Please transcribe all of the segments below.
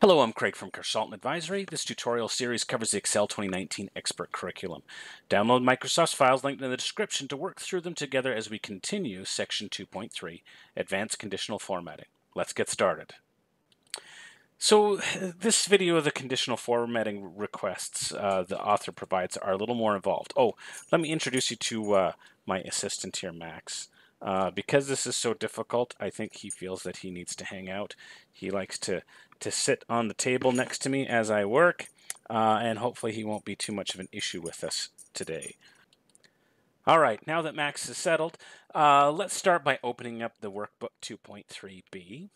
Hello, I'm Craig from Carshalton Advisory. This tutorial series covers the Excel 2019 Expert Curriculum. Download Microsoft's files linked in the description to work through them together as we continue Section 2.3, Advanced Conditional Formatting. Let's get started. So this video of the conditional formatting requests uh, the author provides are a little more involved. Oh, let me introduce you to uh, my assistant here, Max. Uh, because this is so difficult, I think he feels that he needs to hang out. He likes to, to sit on the table next to me as I work, uh, and hopefully he won't be too much of an issue with us today. All right, now that Max is settled, uh, let's start by opening up the Workbook 2.3b.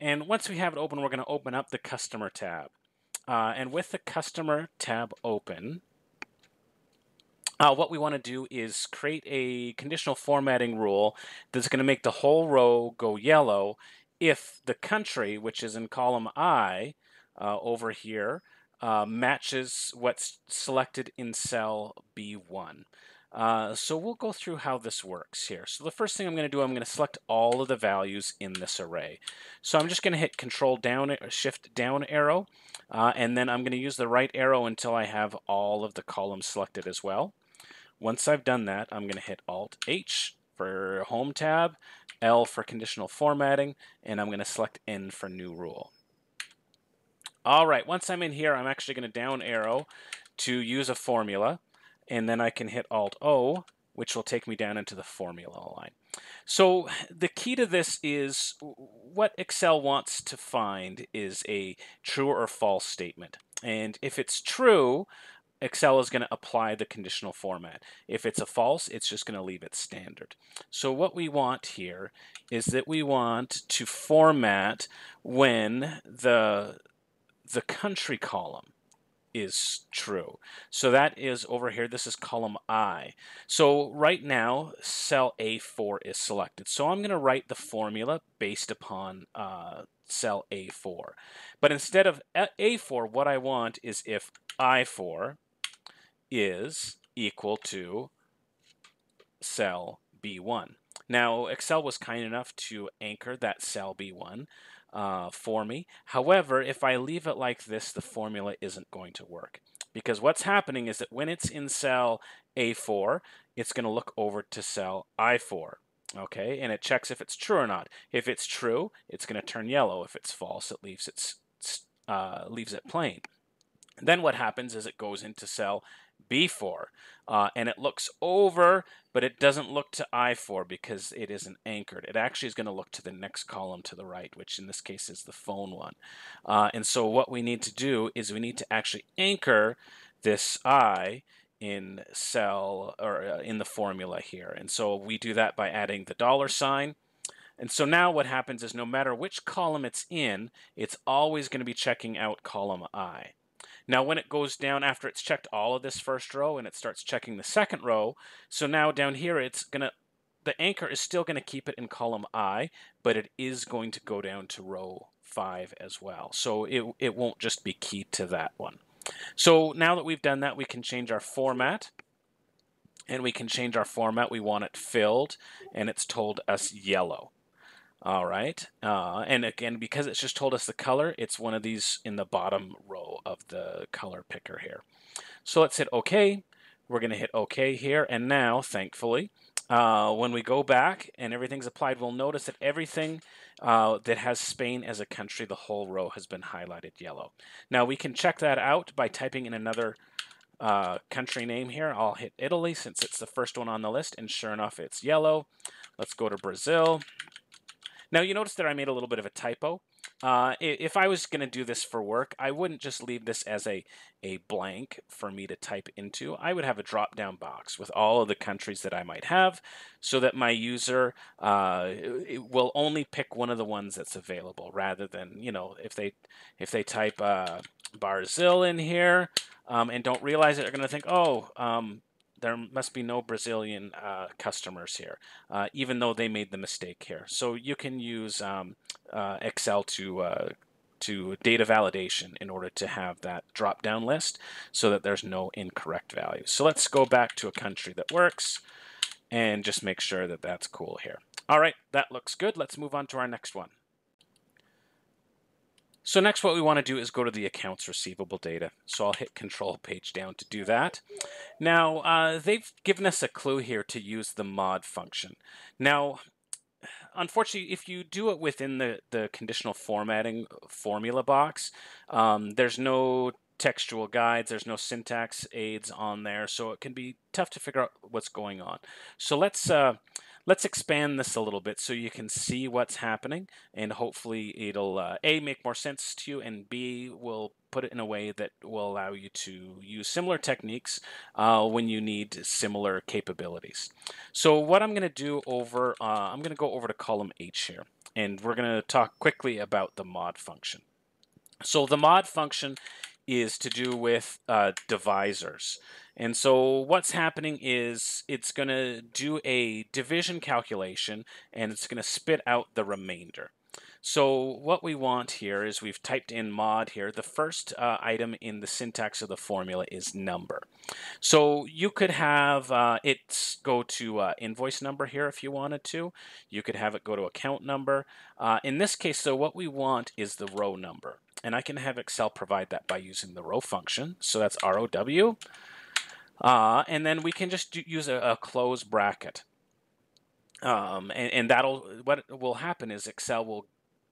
And once we have it open, we're going to open up the Customer tab. Uh, and with the Customer tab open, uh, what we want to do is create a conditional formatting rule that's going to make the whole row go yellow if the country, which is in column I uh, over here, uh, matches what's selected in cell B1. Uh, so we'll go through how this works here. So the first thing I'm going to do, I'm going to select all of the values in this array. So I'm just going to hit Control down, or Shift down arrow, uh, and then I'm going to use the right arrow until I have all of the columns selected as well. Once I've done that, I'm going to hit Alt-H for Home tab, L for conditional formatting, and I'm going to select N for new rule. All right, once I'm in here, I'm actually going to down arrow to use a formula, and then I can hit Alt-O, which will take me down into the formula line. So the key to this is what Excel wants to find is a true or false statement. And if it's true, Excel is going to apply the conditional format. If it's a false, it's just going to leave it standard. So what we want here is that we want to format when the, the country column is true. So that is over here, this is column I. So right now, cell A4 is selected. So I'm going to write the formula based upon uh, cell A4. But instead of A4, what I want is if I4 is equal to cell B1. Now, Excel was kind enough to anchor that cell B1 uh, for me. However, if I leave it like this, the formula isn't going to work. Because what's happening is that when it's in cell A4, it's going to look over to cell I4. Okay, and it checks if it's true or not. If it's true, it's going to turn yellow. If it's false, it leaves, its, uh, leaves it plain. Then what happens is it goes into cell B4 uh, and it looks over, but it doesn't look to I4 because it isn't anchored. It actually is going to look to the next column to the right, which in this case is the phone one. Uh, and so what we need to do is we need to actually anchor this I in cell or uh, in the formula here. And so we do that by adding the dollar sign. And so now what happens is no matter which column it's in, it's always going to be checking out column I. Now when it goes down after it's checked all of this first row and it starts checking the second row, so now down here it's going to, the anchor is still going to keep it in column I, but it is going to go down to row 5 as well. So it, it won't just be keyed to that one. So now that we've done that, we can change our format. And we can change our format. We want it filled, and it's told us yellow. All right. Uh, and again, because it's just told us the color, it's one of these in the bottom row of the color picker here. So let's hit OK. We're going to hit OK here. And now, thankfully, uh, when we go back and everything's applied, we'll notice that everything uh, that has Spain as a country, the whole row has been highlighted yellow. Now we can check that out by typing in another uh, country name here. I'll hit Italy since it's the first one on the list, and sure enough, it's yellow. Let's go to Brazil. Now you notice that I made a little bit of a typo. Uh, if I was going to do this for work, I wouldn't just leave this as a, a blank for me to type into. I would have a drop-down box with all of the countries that I might have so that my user uh, will only pick one of the ones that's available rather than, you know, if they, if they type uh, Brazil in here um, and don't realize it, they're going to think, oh, um, there must be no Brazilian uh, customers here, uh, even though they made the mistake here. So you can use um, uh, Excel to uh, to data validation in order to have that drop down list so that there's no incorrect values. So let's go back to a country that works and just make sure that that's cool here. All right, that looks good. Let's move on to our next one. So next what we want to do is go to the accounts receivable data. So I'll hit control page down to do that. Now uh, they've given us a clue here to use the mod function. Now unfortunately, if you do it within the, the conditional formatting formula box, um, there's no textual guides, there's no syntax aids on there, so it can be tough to figure out what's going on. So let's uh, let's expand this a little bit so you can see what's happening, and hopefully it'll uh, a make more sense to you, and b will put it in a way that will allow you to use similar techniques uh, when you need similar capabilities. So what I'm going to do over, uh, I'm going to go over to column H here, and we're going to talk quickly about the mod function. So the mod function is to do with uh, divisors. And so what's happening is it's going to do a division calculation and it's going to spit out the remainder. So what we want here is we've typed in mod here. The first uh, item in the syntax of the formula is number. So you could have uh, it go to uh, invoice number here if you wanted to. You could have it go to account number. Uh, in this case, though, what we want is the row number. And I can have Excel provide that by using the row function. So that's ROW. Uh, and then we can just do, use a, a close bracket. Um, and, and that'll what will happen is Excel will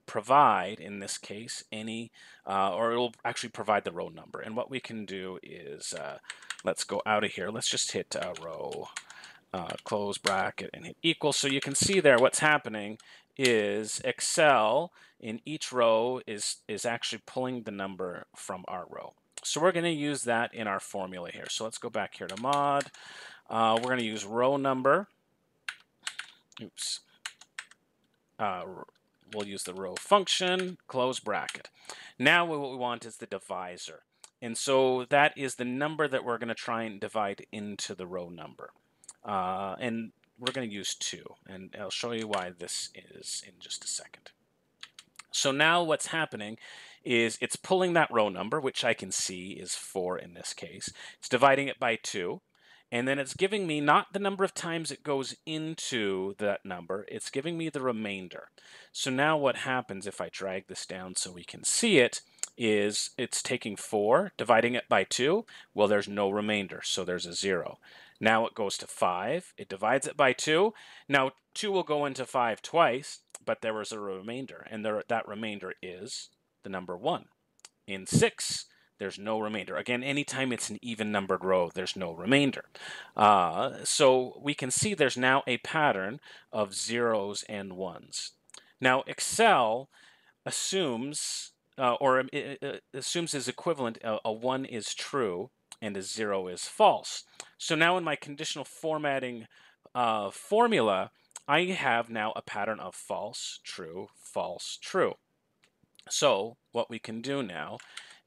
provide, in this case, any, uh, or it'll actually provide the row number. And what we can do is, uh, let's go out of here. Let's just hit uh, row, uh, close bracket, and hit equal. So you can see there what's happening is Excel in each row is, is actually pulling the number from our row. So we're going to use that in our formula here. So let's go back here to mod. Uh, we're going to use row number. Oops. Uh, we'll use the row function, close bracket. Now what we want is the divisor. And so that is the number that we're going to try and divide into the row number. Uh, and we're going to use 2. And I'll show you why this is in just a second. So now what's happening is it's pulling that row number, which I can see is 4 in this case. It's dividing it by 2. And then it's giving me not the number of times it goes into that number, it's giving me the remainder. So now what happens if I drag this down so we can see it is it's taking 4, dividing it by 2. Well, there's no remainder, so there's a 0. Now it goes to 5. It divides it by 2. Now 2 will go into 5 twice, but there was a remainder, and there, that remainder is the number 1. In 6, there's no remainder. Again, anytime it's an even numbered row, there's no remainder. Uh, so we can see there's now a pattern of zeros and ones. Now Excel assumes, uh, or it assumes is equivalent, a, a 1 is true and a 0 is false. So now in my conditional formatting uh, formula, I have now a pattern of false, true, false, true. So what we can do now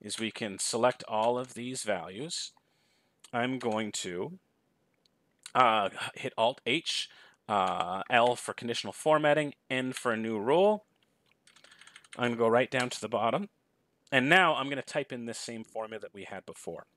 is we can select all of these values. I'm going to uh, hit Alt H, uh, L for conditional formatting, N for a new rule. I'm going to go right down to the bottom. And now I'm going to type in this same formula that we had before.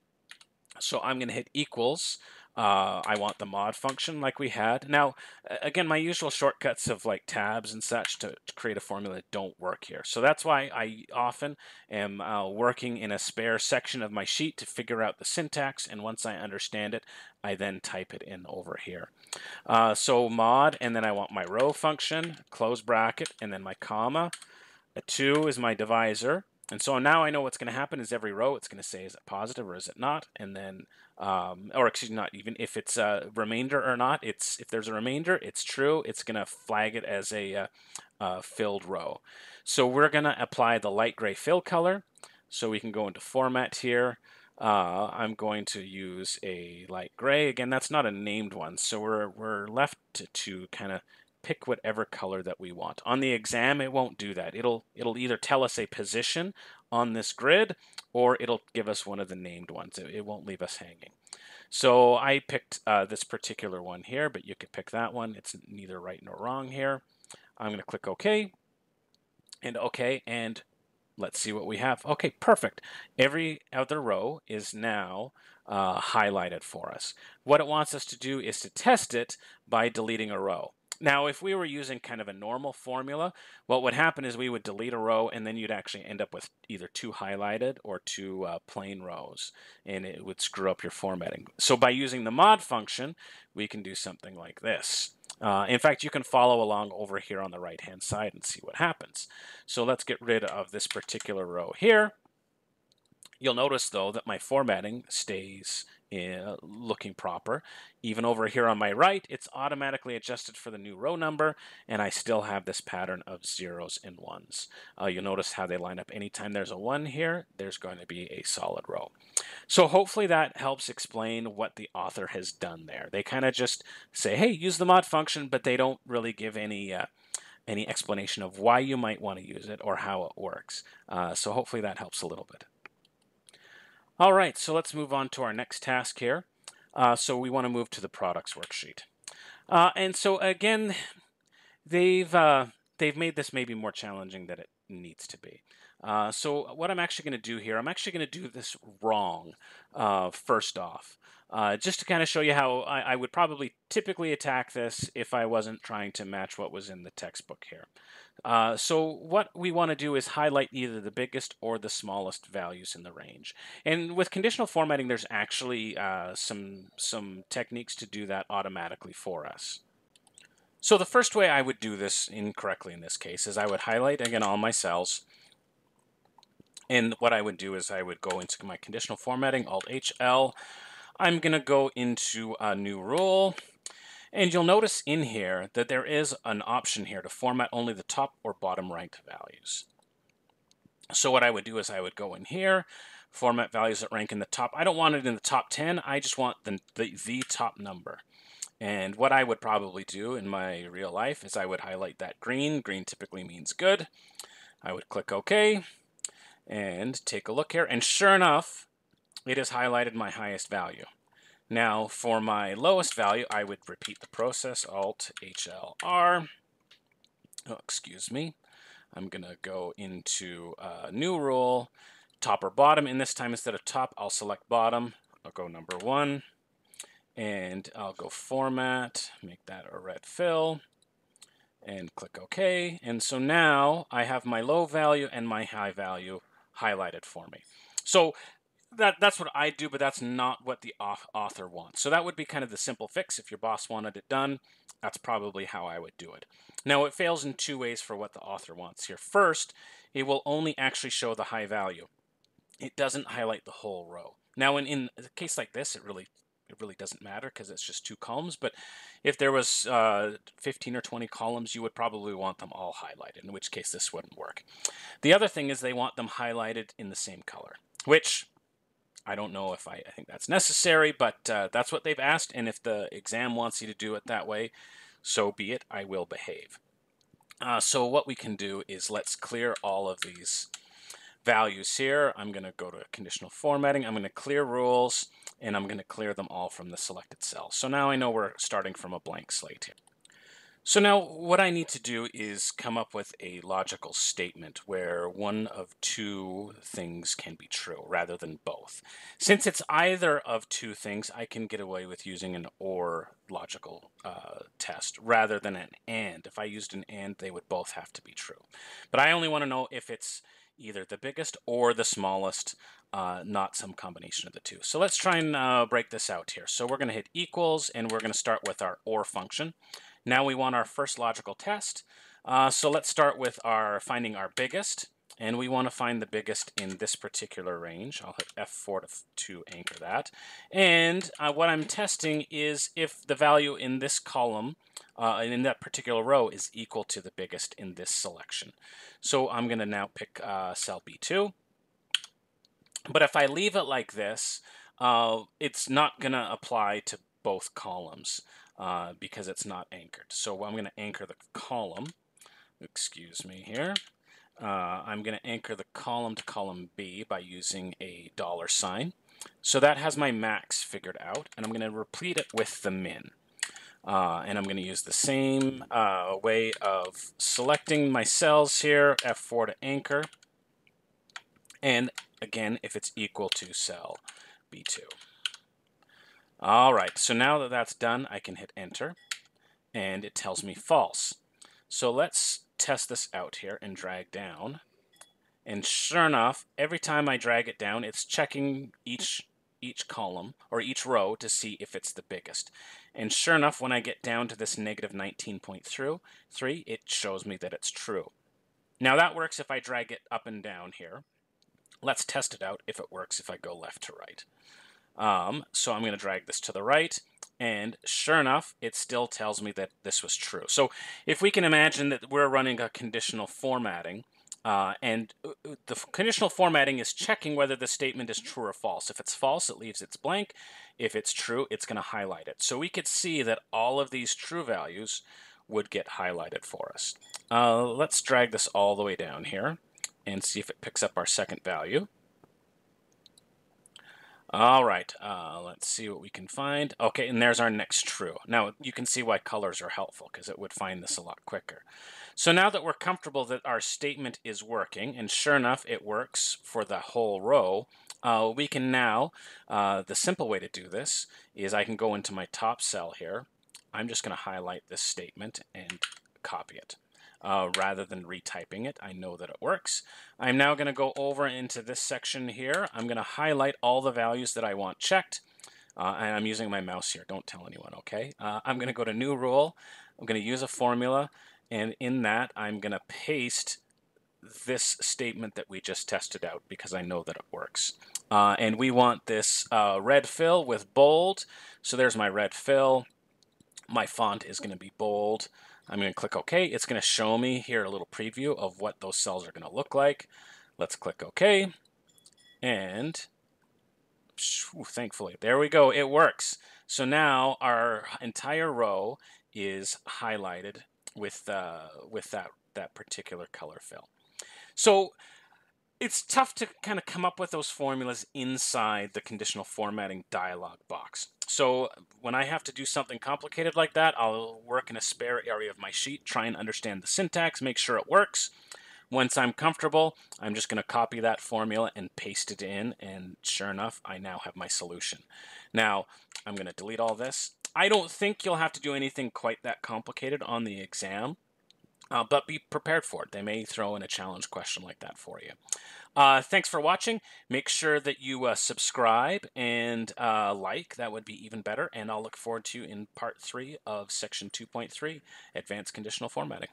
So I'm going to hit equals uh, I want the mod function like we had. Now, again, my usual shortcuts of like tabs and such to, to create a formula don't work here. So that's why I often am uh, working in a spare section of my sheet to figure out the syntax. And once I understand it, I then type it in over here. Uh, so mod, and then I want my row function, close bracket, and then my comma. A 2 is my divisor. And so now I know what's going to happen is every row it's going to say is it positive or is it not, and then um, or excuse me, not even if it's a remainder or not. It's if there's a remainder, it's true. It's going to flag it as a uh, uh, filled row. So we're going to apply the light gray fill color. So we can go into format here. Uh, I'm going to use a light gray. Again, that's not a named one, so we're we're left to, to kind of pick whatever color that we want. On the exam, it won't do that. It'll it'll either tell us a position on this grid or it'll give us one of the named ones. It, it won't leave us hanging. So I picked uh, this particular one here, but you could pick that one. It's neither right nor wrong here. I'm going to click OK and OK and let's see what we have. Okay, perfect. Every other row is now uh, highlighted for us. What it wants us to do is to test it by deleting a row. Now, if we were using kind of a normal formula, what would happen is we would delete a row and then you'd actually end up with either two highlighted or two uh, plain rows and it would screw up your formatting. So by using the mod function, we can do something like this. Uh, in fact, you can follow along over here on the right hand side and see what happens. So let's get rid of this particular row here. You'll notice though that my formatting stays uh, looking proper. Even over here on my right, it's automatically adjusted for the new row number, and I still have this pattern of zeros and ones. Uh, you'll notice how they line up. Anytime there's a one here, there's going to be a solid row. So hopefully that helps explain what the author has done there. They kind of just say, hey, use the mod function, but they don't really give any uh, any explanation of why you might want to use it or how it works. Uh, so hopefully that helps a little bit. All right, so let's move on to our next task here. Uh, so we want to move to the products worksheet. Uh, and so again, they've uh, they've made this maybe more challenging than it needs to be. Uh, so what I'm actually going to do here, I'm actually going to do this wrong uh, first off. Uh, just to kind of show you how I, I, would probably typically attack this if I wasn't trying to match what was in the textbook here. Uh, so what we want to do is highlight either the biggest or the smallest values in the range. And with conditional formatting, there's actually uh, some, some techniques to do that automatically for us. So the first way I would do this incorrectly in this case is I would highlight again all my cells. And what I would do is I would go into my conditional formatting, Alt-HL, I'm going to go into a new rule. And you'll notice in here that there is an option here to format only the top or bottom ranked values. So what I would do is I would go in here, format values that rank in the top. I don't want it in the top 10. I just want the, the, the top number. And what I would probably do in my real life is I would highlight that green. Green typically means good. I would click OK and take a look here. And sure enough, it has highlighted my highest value. Now for my lowest value, I would repeat the process, Alt HLR. Oh, excuse me. I'm going to go into a new rule, top or bottom. And this time, instead of top, I'll select bottom. I'll go number one. And I'll go format, make that a red fill, and click OK. And so now I have my low value and my high value highlighted for me. So that that's what I do, but that's not what the author wants. So that would be kind of the simple fix. If your boss wanted it done, that's probably how I would do it. Now it fails in two ways for what the author wants here. First, it will only actually show the high value. It doesn't highlight the whole row. Now in, in a case like this, it really it really doesn't matter because it's just two columns. But if there was uh, 15 or 20 columns, you would probably want them all highlighted, in which case this wouldn't work. The other thing is they want them highlighted in the same color, which I don't know if I, I think that's necessary, but uh, that's what they've asked. And if the exam wants you to do it that way, so be it. I will behave. Uh, so what we can do is let's clear all of these values here. I'm going to go to conditional formatting. I'm going to clear rules, and I'm going to clear them all from the selected cell. So now I know we're starting from a blank slate here. So now what I need to do is come up with a logical statement where one of two things can be true rather than both. Since it's either of two things, I can get away with using an OR logical uh, test rather than an AND. If I used an AND, they would both have to be true. But I only want to know if it's either the biggest or the smallest, uh, not some combination of the two. So let's try and uh, break this out here. So we're going to hit equals, and we're going to start with our OR function. Now we want our first logical test. Uh, so let's start with our finding our biggest. And we want to find the biggest in this particular range. I'll hit F4 to, to anchor that. And uh, what I'm testing is if the value in this column, uh, in that particular row, is equal to the biggest in this selection. So I'm going to now pick uh, cell B2. But if I leave it like this, uh, it's not going to apply to both columns uh, because it's not anchored. So I'm going to anchor the column. Excuse me here. Uh, I'm going to anchor the column to column B by using a dollar sign. So that has my max figured out, and I'm going to repeat it with the min. Uh, and I'm going to use the same uh, way of selecting my cells here, F4 to anchor. And again, if it's equal to cell B2. All right, so now that that's done, I can hit enter. and it tells me false. So let's test this out here and drag down. And sure enough, every time I drag it down, it's checking each each column or each row to see if it's the biggest. And sure enough, when I get down to this negative 19.3, it shows me that it's true. Now that works if I drag it up and down here. Let's test it out if it works if I go left to right. Um, so I'm going to drag this to the right, and sure enough, it still tells me that this was true. So if we can imagine that we're running a conditional formatting, uh, and uh, uh, the conditional formatting is checking whether the statement is true or false. If it's false, it leaves it blank. If it's true, it's going to highlight it. So we could see that all of these true values would get highlighted for us. Uh, let's drag this all the way down here and see if it picks up our second value. All right, uh, let's see what we can find. Okay, and there's our next true. Now, you can see why colors are helpful because it would find this a lot quicker. So now that we're comfortable that our statement is working, and sure enough, it works for the whole row, uh, we can now, uh, the simple way to do this is I can go into my top cell here. I'm just going to highlight this statement and copy it uh, rather than retyping it. I know that it works. I'm now going to go over into this section here. I'm going to highlight all the values that I want checked. Uh, and I'm using my mouse here. Don't tell anyone, okay? Uh, I'm going to go to New Rule. I'm going to use a formula. And in that, I'm going to paste this statement that we just tested out because I know that it works. Uh, and we want this uh, red fill with bold. So there's my red fill. My font is going to be bold. I'm going to click OK. It's going to show me here a little preview of what those cells are going to look like. Let's click OK. And whew, thankfully, there we go. It works. So now our entire row is highlighted with uh, with that that particular color fill. So it's tough to kind of come up with those formulas inside the conditional formatting dialog box. So when I have to do something complicated like that, I'll work in a spare area of my sheet, try and understand the syntax, make sure it works. Once I'm comfortable, I'm just going to copy that formula and paste it in, and sure enough, I now have my solution. Now, I'm going to delete all this. I don't think you'll have to do anything quite that complicated on the exam. Uh, but be prepared for it. They may throw in a challenge question like that for you. Uh, thanks for watching. Make sure that you uh, subscribe and uh, like. That would be even better. And I'll look forward to you in part three of section 2.3, Advanced Conditional Formatting.